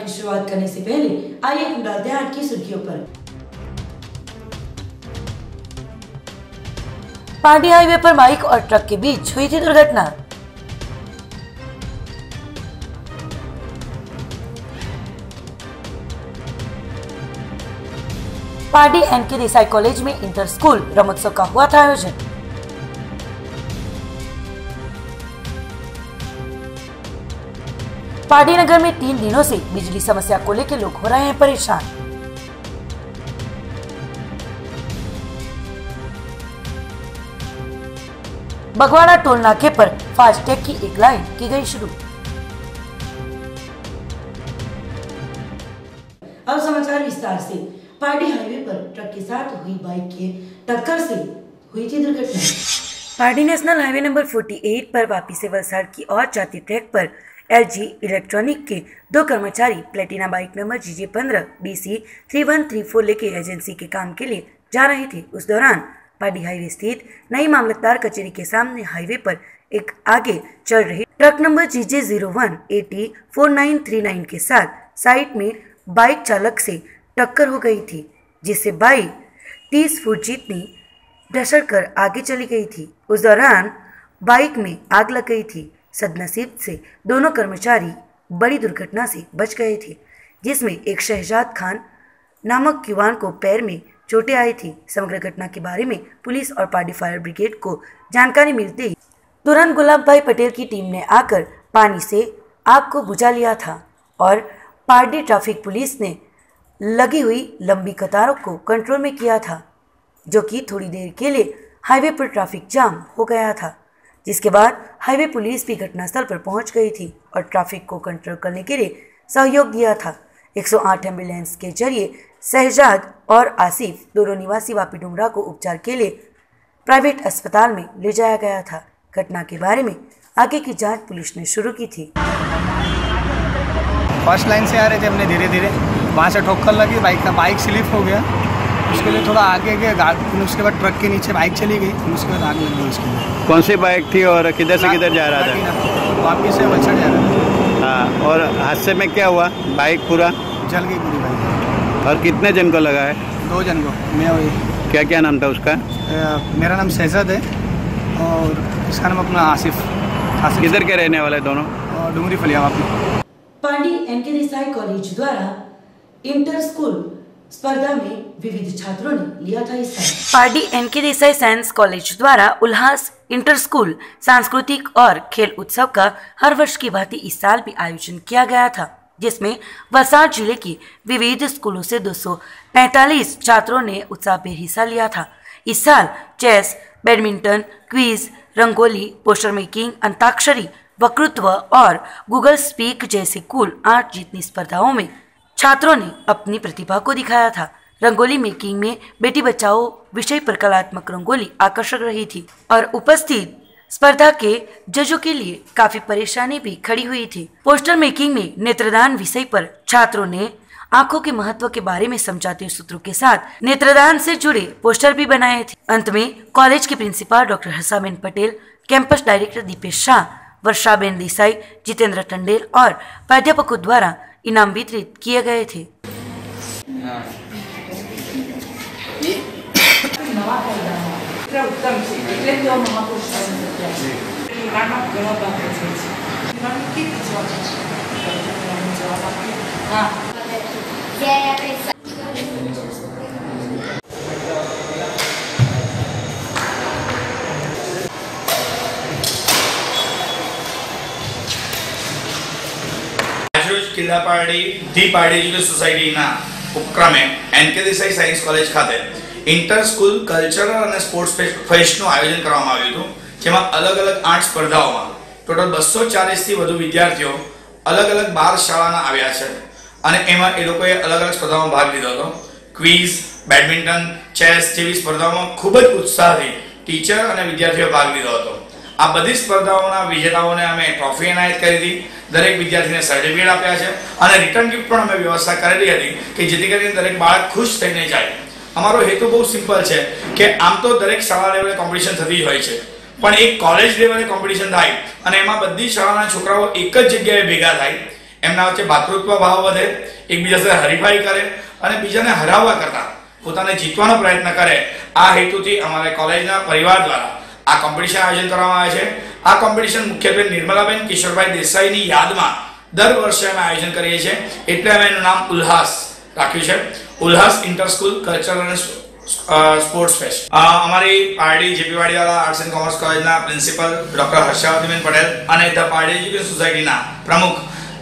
की शुरुआत करने से पहले आइए हम डालते हैं आज की सुर्खियों पर। पार्टी हाईवे पर बाइक और ट्रक के बीच हुई थी दुर्घटना। Pardi N K Desai college में इंटर स्कूल रमोत्सव का हुआ था आयोजन। पार्टी नगर में तीन दिनों से बिजली समस्या को लेकर लोग हो रहे हैं परेशान। बगवाड़ा टोल नाके पर फास्टैग की एक लाइन की गई शुरू। अब समाचार विस्तार से। पार्टी हाईवे पर ट्रक के साथ हुई बाइक के टक्कर से हुई थी दुर्घटना। पार्टी नेशनल हाईवे नंबर 48 पर वापी से वलसाड़ की ओर जाती ट्रैक पर एलजी इलेक्ट्रॉनिक के दो कर्मचारी Platina bike number G GJ पंद्रह B C three one three four लेके एजेंसी के काम के लिए जा रहे थे। उस दौरान पार्टी हाईवे स्थित नई मामलतदार कचेरी के सामने हाईवे पर एक आगे चल रही truck number G J zero one A T four nine three nine के साथ साइड में बाइक चालक से टक्कर हो गई थी, जिससे बाइक तीस फुट जितनी धसड़ कर आगे चली गई थी। उस दौरान बाइक में आग लग गई थी। सदनसीब से दोनों कर्मचारी बड़ी दुर्घटना से बच गए थे, जिसमें एक शहजाद खान नामक युवान को पैर में चोटें आई थी। समग्र घटना के बारे में पुलिस और पार्टी फायर ब्रिगेड को जानकारी मिलते ही तुरंत गुलाब भाई पटेल की टीम ने आकर पानी से आग को बुझा लिया था और पार्टी ट्रैफ़िक पुलिस ने लगी हुई लंबी कतारों को कंट्रोल में किया था, जो कि थोड़ी देर के लिए हाईवे पर ट्रैफ़िक जाम हो गया था। जिसके बाद हाईवे पुलिस भी घटनास्थल पर पहुँच गई थी और ट्रैफ़िक को कंट्रोल करने के लिए सहयोग दिया था। 108 एंबुलेंस के ज़रिए शहजाद और आसिफ, दोनों निवासी वापी डुमरा को उपचार के लिए प्राइवेट अस्पताल में ले जाया गया था। घटना के बारे में आगे की जाँच पुलिस ने शुरू की थी। फ़र्स्ट लाइन से आ रहे थे हमने धीरे धीरे वहाँ से ठोकर लगी, बाइक का, बाइक स्लिप हो गया। उसके लिए थोड़ा आगे गए फिर उसके बाद ट्रक के नीचे बाइक चली गई फिर उसके बाद आग लग गई उसके लिए। कौन सी बाइक थी और किधर से किधर जा रहा था? वापिस से वलसड़ जा रहा था। हाँ और हादसे में क्या हुआ? बाइक पूरा? जल गई पूरी बाइक और कितने जन को लगा है? दो जन को मैं वही क्या क्या नाम था उसका? मेरा नाम शहजाद है और इसका नाम अपना आसिफ आसिफ। किधर के रहने वाले दोनों? और डूंगरी फलिया Vapi Pardi N K Desai college द्वारा इंटर स्कूल स्पर्धा में विविध छात्रों ने लिया था हिस्सा। Party N K Desai science college द्वारा उल्लास इंटर स्कूल, सांस्कृतिक और खेल उत्सव का हर वर्ष की भांति इस साल भी आयोजन किया गया था, जिसमें वलसाड़ ज़िले की विविध स्कूलों से 245 छात्रों ने उत्साहभेर हिस्सा लिया था। इस साल chess, badminton, quiz, rangoli, poster making, antakshari, वक्तृत्व और गूगल स्पीक जैसे कुल आठ जीतनी स्पर्धाओं में छात्रों ने अपनी प्रतिभा को दिखाया था। रंगोली मेकिंग में बेटी बचाओ विषय पर कलात्मक रंगोली आकर्षक रही थी और उपस्थित स्पर्धा के जजों के लिए काफ़ी परेशानी भी खड़ी हुई थी। पोस्टर मेकिंग में नेत्रदान विषय पर छात्रों ने आँखों के महत्व के बारे में समझाते सूत्रों के साथ नेत्रदान से जुड़े पोस्टर भी बनाए थे। अंत में कॉलेज के principal doctor Hasaben Patel, campus director Dipesh Shah, Varshaben Desai, Jitendra Tandel और प्राध्यापकों द्वारा इनाम वितरित किए गए थे। Yeah, yeah, Pardi the Pardi education સોસાયટીના ઉપક્રમે એનકે દેસાઈ સાયન્સ કોલેજ ખાતે ઇન્ટર સ્કૂલ કલ્ચરલ અને સ્પોર્ટ્સ ફેસ્ટનું આયોજન કરવામાં આવ્યું હતું, જેમાં અલગ અલગ આઠ સ્પર્ધાઓમાં ટોટલ બસો ચાલીસથી વધુ વિદ્યાર્થીઓ અલગ અલગ બાર શાળાના આવ્યા છે અને એમાં એ લોકોએ અલગ અલગ સ્પર્ધાઓમાં ભાગ લીધો હતો. ક્વિઝ, બેડમિન્ટન, ચેસ જેવી સ્પર્ધાઓમાં ખૂબ જ ઉત્સાહથી ટીચર અને વિદ્યાર્થીઓએ ભાગ લીધો હતો. આ બધી સ્પર્ધાઓના વિજેતાઓને અમે ટ્રોફી એનાયત કરી હતી. દરેક વિદ્યાર્થીને સર્ટિફિકેટ આપ્યા છે. અને રિટર્ન ગિફ્ટ પણ અમે વ્યવસ્થા કરેલી હતી કે જેથી કરીને દરેક બાળક ખુશ થઈને જાય. અમારો હેતુ બહુ સિમ્પલ છે કે આમ તો દરેક શાળા લેવલે કોમ્પિટિશન થતી હોય છે. પણ એક કોલેજ લેવલે કોમ્પિટિશન થાય અને એમાં બધી શાળાના છોકરાઓ એક જ જગ્યાએ ભેગા થાય. એમના વચ્ચે ભાતૃત્વ ભાવ વધે એકબીજા સાથે હરીફાઈ કરે અને બીજાને હરાવવા કરતા પોતાને જીતવાનો પ્રયત્ન કરે. આ હેતુથી અમારા કોલેજના પરિવાર દ્વારા આ કોમ્પિટિશન આયોજન કરવામાં આવે છે. આ કોમ્પિટિશન મુખ્યત્વે નિર્મલાબેન કિશોરભાઈ દેસાઈની યાદમાં દર વર્ષે અમે આયોજન કરીએ છીએ. એટલે અમે એનું નામ ઉલ્હાસ રાખ્યું છે. ઉલ્હાસ ઇન્ટર સ્કૂલ કલ્ચરલ અને સ્પોર્ટ્સ ફેસ્ટ અમારી Pardi JP Wadiwala arts and commerce કોલેજના પ્રિન્સિપલ ડોક્ટર હર્ષાવતીબેન પટેલ અને ધ પારડી એજ્યુકેશન સોસાયટીના પ્રમુખ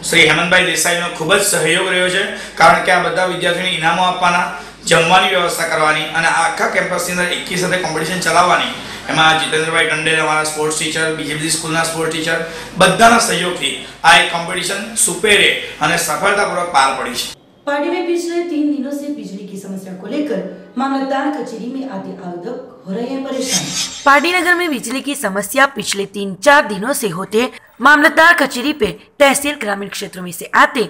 શ્રી હેમંતભાઈ દેસાઈનો ખૂબ જ સહયોગ રહ્યો છે. કારણ કે આ બધા વિદ્યાર્થીઓને ઇનામો આપવાના, જમવાની વ્યવસ્થા કરવાની અને આખા કેમ્પસની અંદર એકી સાથે કોમ્પિટિશન ચલાવવાની એમાં જીતેન્દ્રભાઈ ટંડેલ અમારા સ્પોર્ટ્સ ટીચર બીજી બધી સ્કૂલના સ્પોર્ટ્સ ટીચર બધાના સહયોગથી આ એક કોમ્પિટિશન સુપેરે અને સફળતાપૂર્વક પાર પડી છે पार्टी में पिछले तीन दिनों से बिजली की समस्या को लेकर मामलतदार कचेरी में आते आवेदक हो रहे हैं परेशान पार्टी नगर में बिजली की समस्या पिछले तीन चार दिनों से होते मामलतदार कचेरी पे तहसील ग्रामीण क्षेत्रों में से आते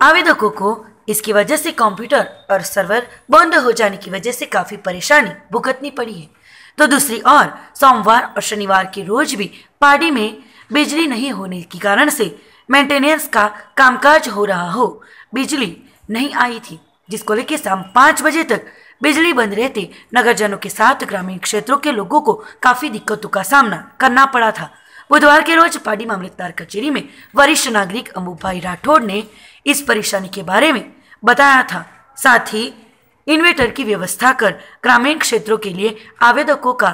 आवेदकों को इसकी वजह से कंप्यूटर और सर्वर बंद हो जाने की वजह से काफी परेशानी भुगतनी पड़ी है तो दूसरी ओर, सोमवार और शनिवार के रोज भी पार्टी में बिजली नहीं होने के कारण से मेंटेनेंस का कामकाज हो रहा हो। बिजली नहीं आई थी, जिसको लेकर शाम पाँच बजे तक बिजली बंद रहते नगरजनों के साथ ग्रामीण क्षेत्रों के लोगों को काफ़ी दिक्कतों का सामना करना पड़ा था। बुधवार के रोज पार्टी मामलेदार कचेरी में वरिष्ठ नागरिक अम्बुभाई राठौड़ ने इस परेशानी के बारे में बताया था। साथ ही इन्वेटर की व्यवस्था कर ग्रामीण क्षेत्रों के लिए आवेदकों का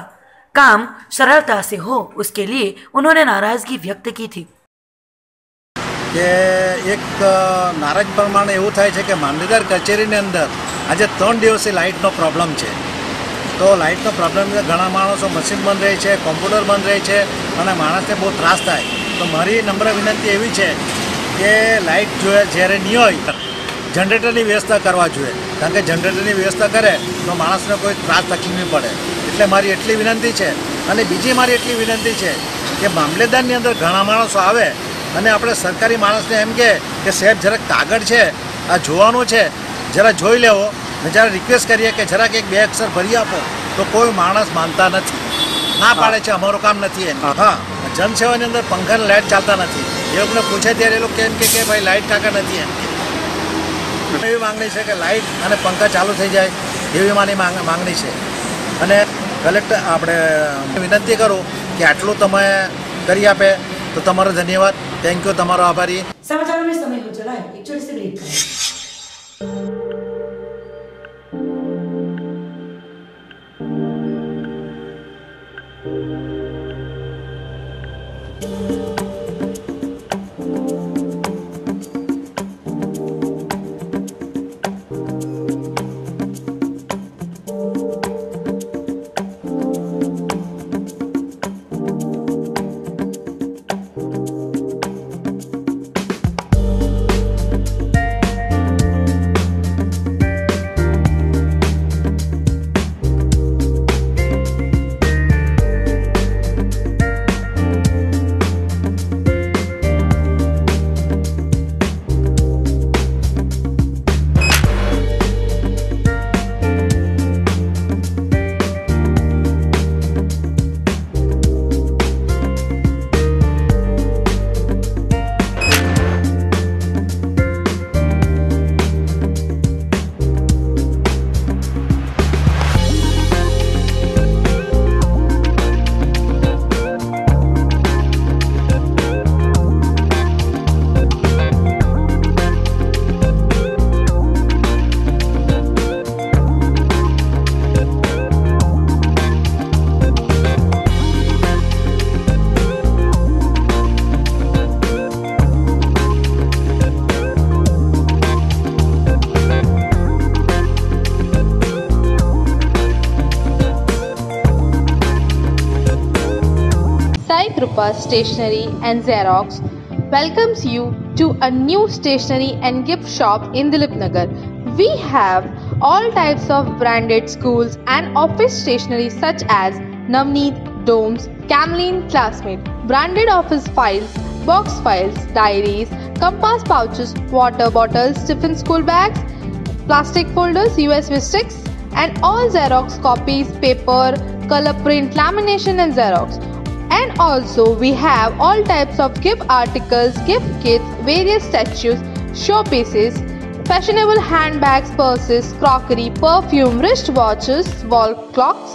काम सरलता से हो उसके लिए उन्होंने नाराजगी व्यक्त की थी કે એક અ, નારાજ પ્રમાણે એવું થાય છે કે મામલેદાર કચેરીની અંદર આજે ત્રણ દિવસથી લાઇટનો પ્રોબ્લેમ છે તો લાઇટનો પ્રોબ્લેમ છે ઘણા માણસો મશીન બંધ રહે છે કોમ્પ્યુટર બંધ રહે છે અને માણસને બહુ ત્રાસ થાય તો મારી નમ્ર વિનંતી એવી છે કે લાઇટ જોઈએ જ્યારે નહીં હોય જનરેટરની વ્યવસ્થા કરવા જોઈએ. કારણ કે જનરેટરની વ્યવસ્થા કરે તો માણસને કોઈ ત્રાસ તકલીફ નહીં પડે. એટલે મારી એટલી વિનંતી છે. અને બીજી મારી એટલી વિનંતી છે કે મામલેદારની અંદર ઘણા માણસો આવે અને આપણે સરકારી માણસને એમ કહે કે સાહેબ જરાક કાગળ છે આ જોવાનું છે. જરા જોઈ લેવો. ને જરા રિક્વેસ્ટ કરીએ કે જરાક એક બે અક્ષર ભરી આપો. તો કોઈ માણસ માનતા નથી. ના પાડે છે અમારું કામ નથી એમ હા. જનસેવાની અંદર પંખાની લાઇટ ચાલતા નથી. એ લોકોને પૂછે ત્યારે એ લોકો કેમ કે કે ભાઈ લાઇટ કાકા નથી એમ. એવી માંગણી છે કે લાઇટ અને પંખા ચાલુ થઈ જાય એવી મારી માંગ, માંગણી છે. અને કલેક્ટર, આપણે વિનંતી કરું કે આટલું તમે કરી આપે તો તમારો ધન્યવાદ. થેન્ક યુ તમારો આભારી. Stationery and Xerox welcomes you to a new stationery and gift shop in Dilip Nagar. We have all types of branded schools and office stationery such as Navneet, Domes, Camlin, Classmate, branded office files, box files, diaries, compass pouches, water bottles, tiffin school bags, plastic folders, USB sticks, and all Xerox copies, paper, color print, lamination, and Xerox. And also we have all types of gift articles, gift kits, various statues, showpieces, fashionable handbags, purses, crockery, perfume, wristwatches, wall clocks,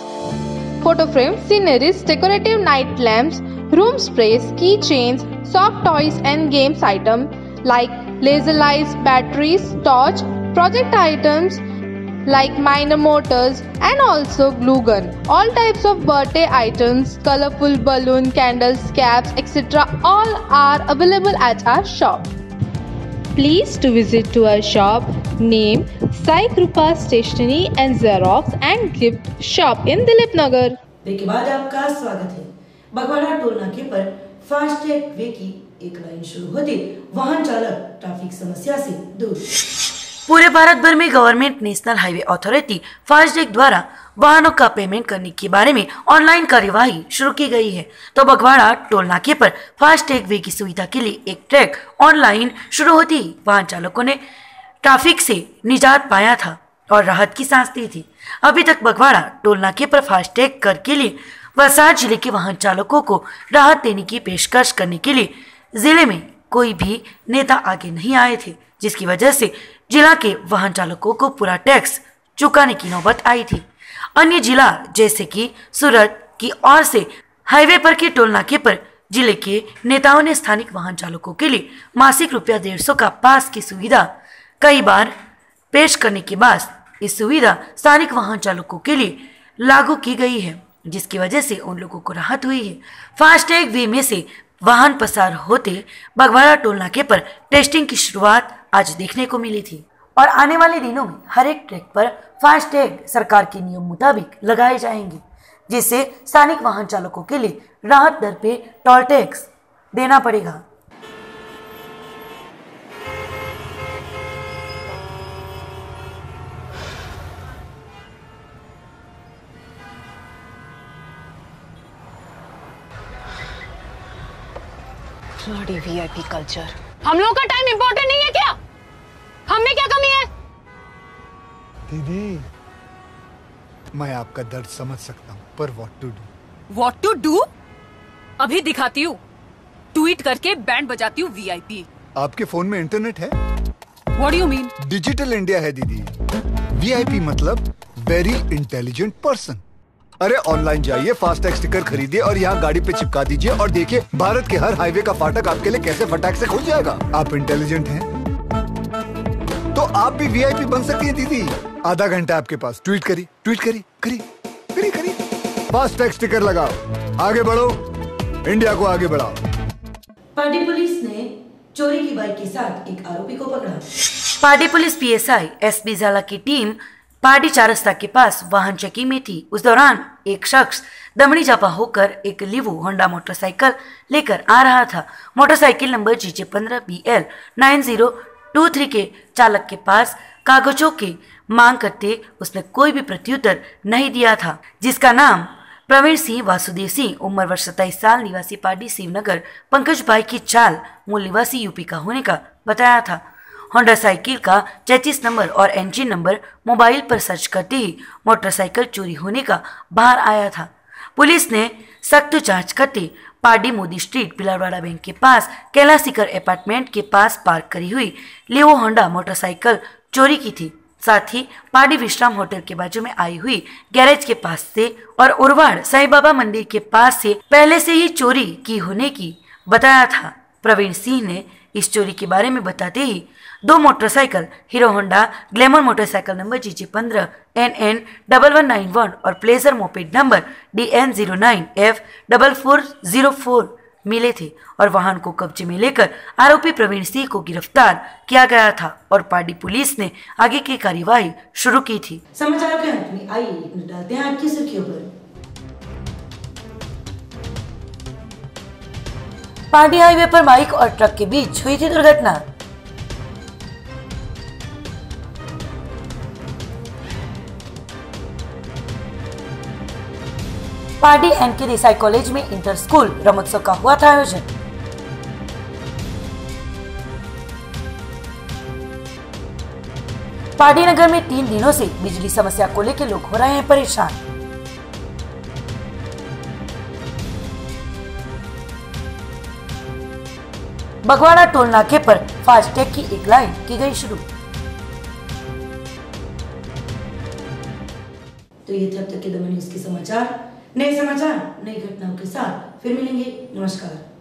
photo frames, sceneries, decorative night lamps, room sprays, keychains, soft toys and games item like laser lights, batteries, torch, project items like minor motors and also glue gun. All types of birthday items, colorful balloon, candles, caps, etc. all are available at our shop. Please to visit to our shop named Sai Krupa Stationery and Xerox and Gift Shop in Dilip Nagar. Break के बाद आपका स्वागत है Bagwada toll नाके पर FASTag वे की एक line शुरू होते वाहन चालक ट्रैफिक समस्या से दूर पूरे भारत भर में government national highway authority FASTag द्वारा वाहनों का पेमेंट करने के बारे में ऑनलाइन कार्यवाही शुरू की गई है। तो बगवाड़ा टोल नाके पर फास्टैग वे की सुविधा के लिए एक ट्रैक ऑनलाइन शुरू होती ही वाहन चालकों ने ट्रैफ़िक से निजात पाया था और राहत की सांस ली थी। अभी तक बगवाड़ा टोल नाके पर फास्टैग कर के लिए वलसाड ज़िले के वाहन चालकों को राहत देने की पेशकश करने के लिए ज़िले में कोई भी नेता आगे नहीं आए थे, जिसकी वजह से जिला के वाहन चालकों को पूरा टैक्स चुकाने की नौबत आई थी। अन्य जिला जैसे कि सूरत की ओर से हाईवे पर के टोल नाके पर ज़िले के नेताओं ने स्थानिक वाहन चालकों के लिए मासिक रुपया डेढ़ सौ का पास की सुविधा कई बार पेश करने के बाद इस सुविधा स्थानिक वाहन चालकों के लिए लागू की गई है, जिसकी वजह से उन लोगों को राहत हुई है। फास्टैग वे में से वाहन पसार होते बघवाड़ा टोल नाके पर टेस्टिंग की शुरुआत आज देखने को मिली थी। और आने वाले दिनों में हर एक ट्रैक पर फास्टैग सरकार के नियम मुताबिक लगाए जाएँगे, जिससे स्थानिक वाहन चालकों के लिए राहत दर पे टोल टैक्स देना पड़ेगा। ब्लडी वीआईपी कल्चर हम लोगों का टाइम इम्पोर्टेंट नहीं है क्या? हम में क्या कमी है? दीदी मैं आपका दर्द समझ सकता हूँ पर what to do what to do अभी दिखाती हूँ। ट्वीट करके बैंड बजाती हूँ वीआईपी आपके फ़ोन में इंटरनेट है? What do you mean digital India है दीदी। वीआईपी मतलब वेरी इंटेलिजेंट पर्सन अरे ऑनलाइन जाइए फास्टैग स्टिकर खरीदिए और यहाँ गाड़ी पे चिपका दीजिए और देखिए भारत के हर हाईवे का फाटक आपके लिए कैसे फटाक से खुल जाएगा। आप इंटेलिजेंट हैं? तो आप भी वीआईपी बन सकती हैं दीदी। आधा घंटा आपके पास। ट्वीट करी ट्वीट करी करिए करिए करिए। फास्टैग स्टिकर लगाओ। आगे बढ़ो। इंडिया को आगे बढ़ाओ। पार्टी पुलिस ने चोरी की बाइक के साथ एक आरोपी को पकड़ा। पार्टी पुलिस पीएसआई एसबी जाला की टीम पार्टी चारस्ता के पास वाहन चेकिंग में थी। उस दौरान एक शख्स दमड़ी जापा होकर एक लिवो होंडा मोटरसाइकिल लेकर आ रहा था। मोटरसाइकिल नंबर जी जे पंद्रह B L nine zero two three के चालक के पास कागजों की मांग करते उसने कोई भी प्रत्युत्तर नहीं दिया था, जिसका नाम प्रवीण सिंह, वासुदेव सिंह, उम्र वर्ष सत्ताईस साल, निवासी पार्टी शिवनगर, पंकज भाई की चाल, मूल निवासी यूपी का होने का बताया था। होंडा साइकिल का चैतीस नंबर और इंजन नंबर मोबाइल पर सर्च करते ही मोटरसाइकिल चोरी होने का बाहर आया था। पुलिस ने सख्त जाँच करते पार्डी मोदी स्ट्रीट पिलारवाड़ा बैंक के पास कैलाश शिखर अपार्टमेंट के पास पार्क करी हुई लियो होंडा मोटरसाइकिल चोरी की थी। साथ ही पार्डी विश्राम होटल के बाजू में आई हुई गैरेज के पास से और उरवाड़ साई बाबा मंदिर के पास से पहले से ही चोरी की होने की बताया था। प्रवीण सिंह ने इस चोरी के बारे में बताते ही दो motorcycle, Hero Honda, Glamour motorcycle number G G पंद्रह N N double one nine one और Pleasure moped number D N zero nine F double four zero four मिले थे और वाहन को कब्जे में लेकर आरोपी प्रवीण सिंह को गिरफ़्तार किया गया था और पार्टी पुलिस ने आगे की कार्यवाही शुरू की थी। समाचार के अंत में आइए डालते हैं आज की सुर्खियों पर। पार्टी हाईवे पर बाइक और ट्रक के बीच हुई थी दुर्घटना। Pardi N K Desai college में इंटर स्कूल रमोत्सव का हुआ था आयोजन। पार्टी नगर में तीन दिनों से बिजली समस्या को लेकर लोग हो रहे हैं परेशान। बगवाड़ा टोल नाके पर फास्टैग की एक लाइन की गई शुरू। तो ये तब तक के दमन न्यूज़ के समाचार। नए समाचार, नई घटनाओं के साथ फिर मिलेंगे। नमस्कार।